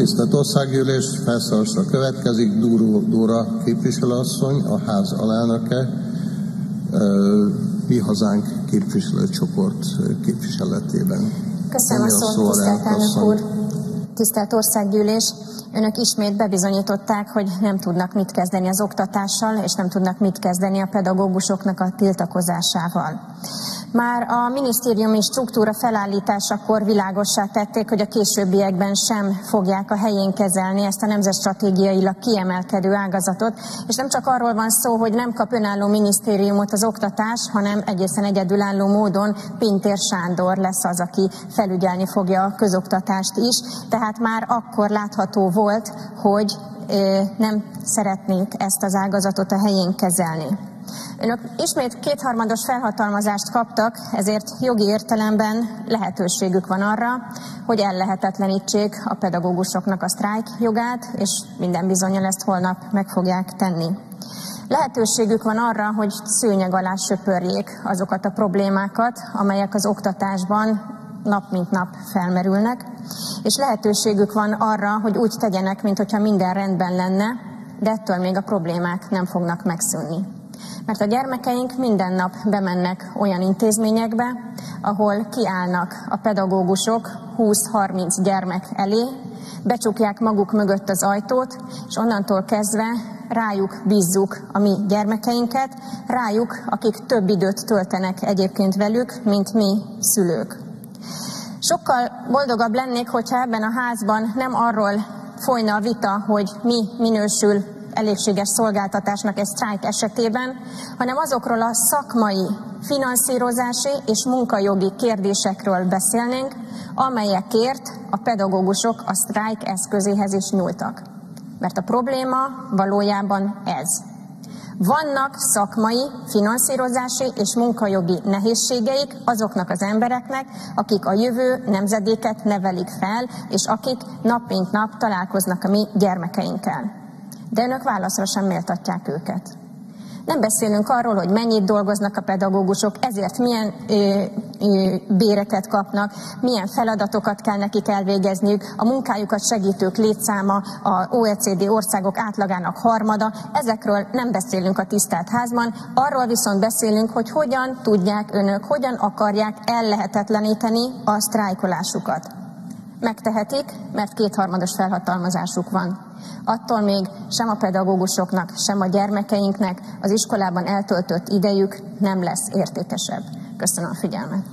Tisztelt Országgyűlés, felszólásra következik Dúró Dóra képviselőasszony, a ház alelnöke, mi hazánk képviselőcsoport képviseletében. Köszönöm a szót, tisztelt elnök úr, tisztelt országgyűlés. Önök ismét bebizonyították, hogy nem tudnak mit kezdeni az oktatással, és nem tudnak mit kezdeni a pedagógusoknak a tiltakozásával. Már a minisztériumi struktúra felállításakor világossá tették, hogy a későbbiekben sem fogják a helyén kezelni ezt a nemzetstratégiailag kiemelkedő ágazatot, és nem csak arról van szó, hogy nem kap önálló minisztériumot az oktatás, hanem egészen egyedülálló módon Pintér Sándor lesz az, aki felügyelni fogja a közoktatást is, tehát már akkor látható volt, hogy nem szeretnénk ezt az ágazatot a helyén kezelni. Önök ismét kétharmados felhatalmazást kaptak, ezért jogi értelemben lehetőségük van arra, hogy ellehetetlenítsék a pedagógusoknak a sztrájk jogát, és minden bizonyal ezt holnap meg fogják tenni. Lehetőségük van arra, hogy szőnyeg alá söpörjék azokat a problémákat, amelyek az oktatásban nap mint nap felmerülnek, és lehetőségük van arra, hogy úgy tegyenek, mintha minden rendben lenne, de ettől még a problémák nem fognak megszűnni. Mert a gyermekeink minden nap bemennek olyan intézményekbe, ahol kiállnak a pedagógusok 20-30 gyermek elé, becsukják maguk mögött az ajtót, és onnantól kezdve rájuk bízzuk a mi gyermekeinket, rájuk, akik több időt töltenek egyébként velük, mint mi szülők. Sokkal boldogabb lennék, hogyha ebben a házban nem arról folyna a vita, hogy mi minősül elégséges szolgáltatásnak egy sztrájk esetében, hanem azokról a szakmai, finanszírozási és munkajogi kérdésekről beszélnénk, amelyekért a pedagógusok a sztrájk eszközéhez is nyúltak. Mert a probléma valójában ez. Vannak szakmai, finanszírozási és munkajogi nehézségeik azoknak az embereknek, akik a jövő nemzedéket nevelik fel, és akik nap mint nap találkoznak a mi gyermekeinkkel de önök válaszra sem méltatják őket. Nem beszélünk arról, hogy mennyit dolgoznak a pedagógusok, ezért milyen ö, ö, béreket kapnak, milyen feladatokat kell nekik elvégezniük, a munkájukat segítők létszáma a OECD országok átlagának harmada. Ezekről nem beszélünk a tisztelt házban, arról viszont beszélünk, hogy hogyan tudják önök, hogyan akarják ellehetetleníteni a sztrájkolásukat. Megtehetik, mert kétharmados felhatalmazásuk van attól még sem a pedagógusoknak, sem a gyermekeinknek az iskolában eltöltött idejük nem lesz értékesebb. Köszönöm a figyelmet.